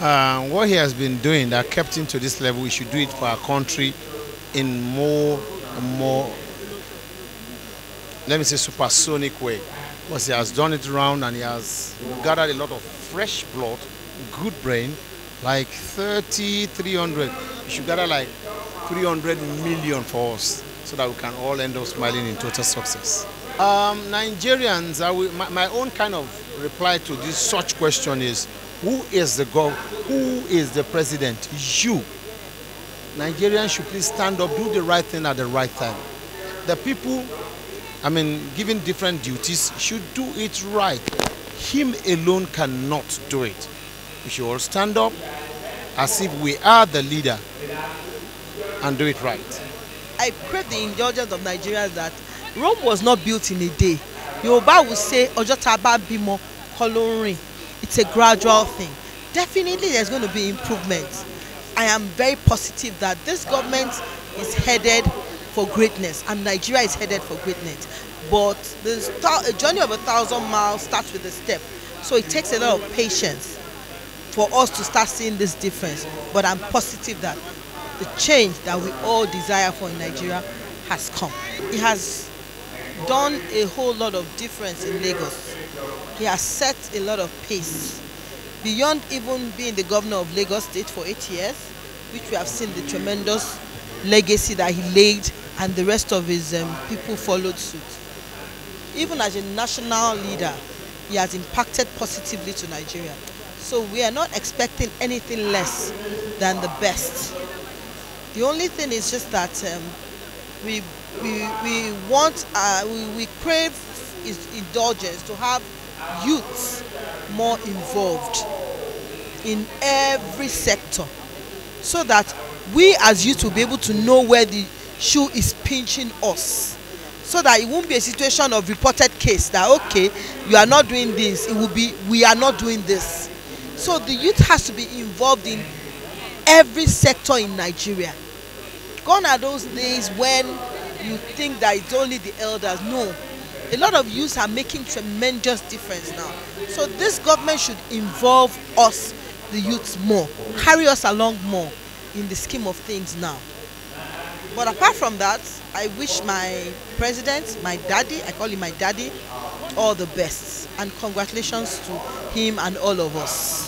Uh, what he has been doing that kept him to this level, we should do it for our country in more, more, let me say, supersonic way. Because he has done it around and he has gathered a lot of fresh blood, good brain, like 30, 300. He should gather like 300 million for us so that we can all end up smiling in total success. Um, Nigerians, my, my own kind of reply to this such question is, who is the gov who is the president? You. Nigerians should please stand up do the right thing at the right time. The people i mean given different duties should do it right. Him alone cannot do it. We should all stand up as if we are the leader and do it right. I crave the indulgence of Nigerians that Rome was not built in a day. Yoruba will say ọjọ́ tá a bá. It's a gradual thing. Definitely there's going to be improvements. I am very positive that this government is headed for greatness and Nigeria is headed for greatness. But the journey of a thousand miles starts with a step. So it takes a lot of patience for us to start seeing this difference. But I'm positive that the change that we all desire for in Nigeria has come. It has done a whole lot of difference in Lagos. He has set a lot of pace. Beyond even being the governor of Lagos State for eight years, which we have seen the tremendous legacy that he laid and the rest of his um, people followed suit. Even as a national leader, he has impacted positively to Nigeria. So we are not expecting anything less than the best. The only thing is just that um, we, we, we want, uh, we, we crave indulgence to have youths more involved in every sector so that we as youth will be able to know where the shoe is pinching us. So that it won't be a situation of reported case that okay you are not doing this. It will be we are not doing this. So the youth has to be involved in every sector in nigeria. Gone are those days when you think that it's only the elders. No a lot of youths are making tremendous difference now. So this government should involve us the youths more. Carry us along more in the scheme of things now. But apart from that i wish my president my daddy i call him my daddy all the best. And congratulations to him and all of us